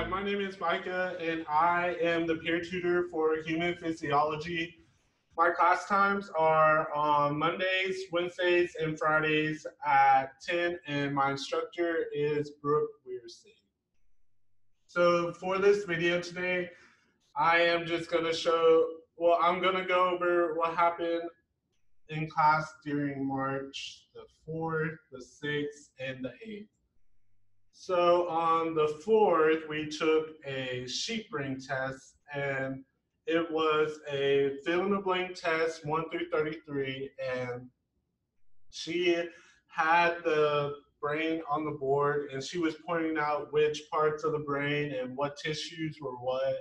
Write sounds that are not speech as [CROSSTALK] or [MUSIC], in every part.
Hi, my name is Mika, and I am the peer tutor for human physiology. My class times are on Mondays, Wednesdays, and Fridays at 10, and my instructor is Brooke Weirsley. So for this video today, I am just going to show, well, I'm going to go over what happened in class during March the 4th, the 6th, and the 8th. So on the 4th, we took a sheep brain test, and it was a fill in the blank test, 1 through 33, and she had the brain on the board, and she was pointing out which parts of the brain and what tissues were what,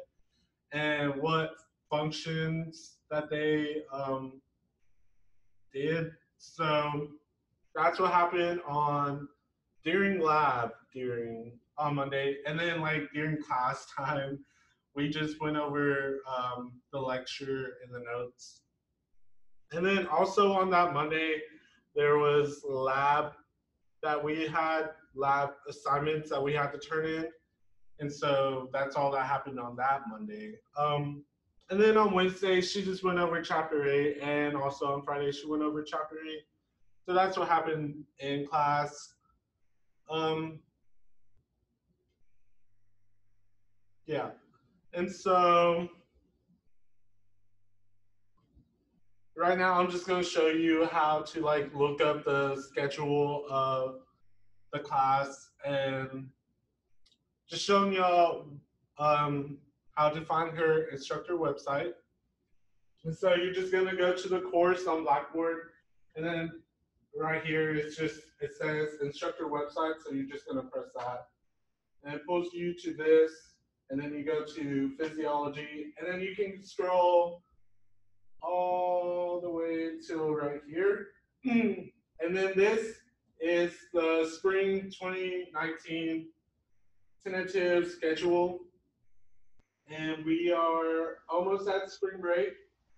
and what functions that they um, did. So that's what happened on during lab during on Monday, and then like during class time, we just went over um, the lecture and the notes. And then also on that Monday, there was lab that we had, lab assignments that we had to turn in. And so that's all that happened on that Monday. Um, and then on Wednesday, she just went over chapter eight, and also on Friday, she went over chapter eight. So that's what happened in class. Um, yeah, and so right now I'm just going to show you how to like look up the schedule of the class and just showing y'all um, how to find her instructor website. And so you're just gonna go to the course on Blackboard, and then right here it's just it says instructor website. So you're just gonna press that, and it pulls you to this, and then you go to physiology, and then you can scroll all the way till right here, [CLEARS THROAT] and then this is the spring 2019 tentative schedule and we are almost at spring break.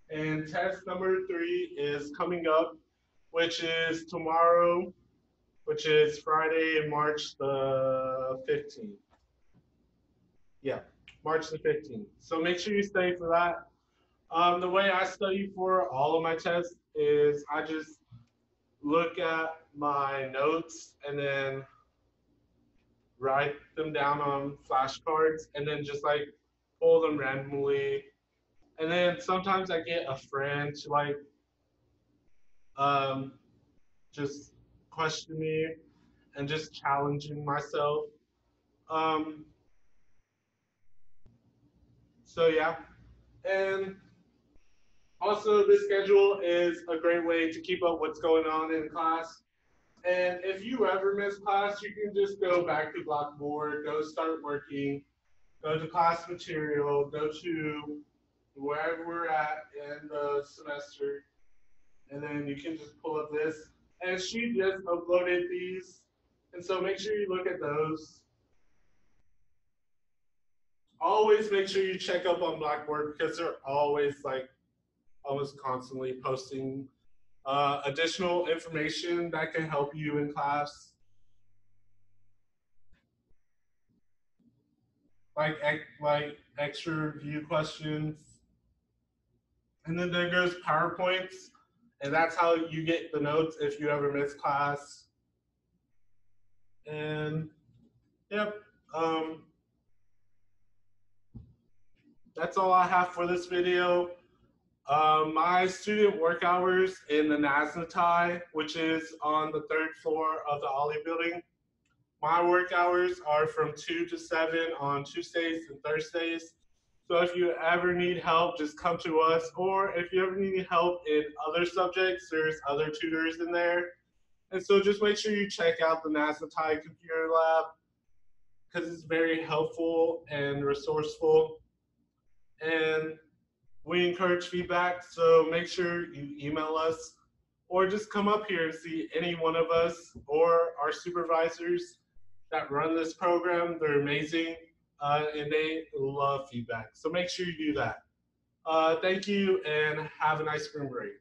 And test number three is coming up, which is tomorrow, which is Friday, March the 15th. Yeah, March the 15th. So make sure you stay for that. Um, the way I study for all of my tests is I just look at my notes and then write them down on flashcards and then just like pull them randomly. And then sometimes I get a friend to like um, just questioning and just challenging myself. Um, so yeah, and also this schedule is a great way to keep up what's going on in class. And if you ever miss class, you can just go back to Blackboard, go start working, go to class material, go to wherever we're at in the semester, and then you can just pull up this. And she just uploaded these, and so make sure you look at those. Always make sure you check up on Blackboard because they're always like almost constantly posting uh, additional information that can help you in class. like like extra view questions. And then there goes PowerPoints, and that's how you get the notes if you ever miss class. And yep, um, that's all I have for this video. Um, my student work hours in the NASNTI, which is on the third floor of the Ollie building, my work hours are from 2 to 7 on Tuesdays and Thursdays. So if you ever need help, just come to us. Or if you ever need help in other subjects, there's other tutors in there. And so just make sure you check out the NASNTI Computer Lab because it's very helpful and resourceful. And we encourage feedback, so make sure you email us or just come up here and see any one of us or our supervisors that run this program. They're amazing uh, and they love feedback. So make sure you do that. Uh, thank you and have a nice spring break.